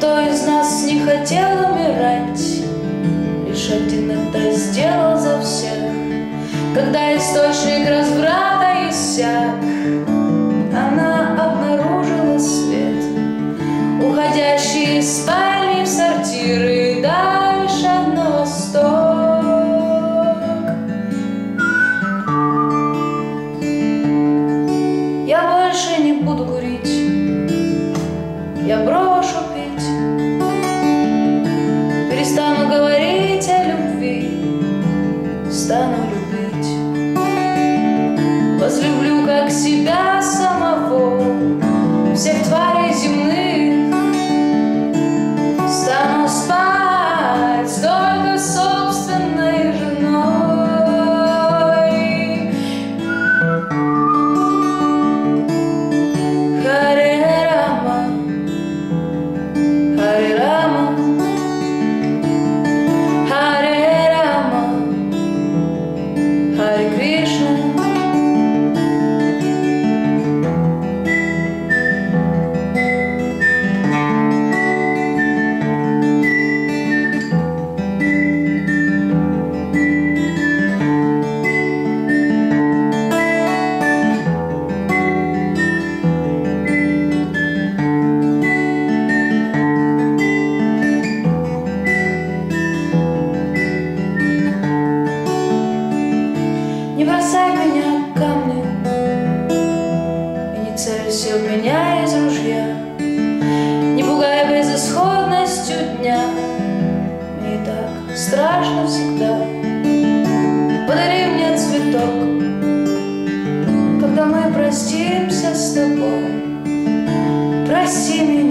Никто из нас не хотел умирать, Лишь один это сделал за всех. Когда источник разврата иссяк, Она обнаружила свет, Уходящий из спальни в сортиры Дальше на восток. Я больше не буду курить, я брошу стану любить, возлюблю как себя бросай меня камни И не целься в меня из ружья. Не пугай безысходностью дня. Мне так страшно всегда. Подари мне цветок. Когда мы простимся с тобой Прости меня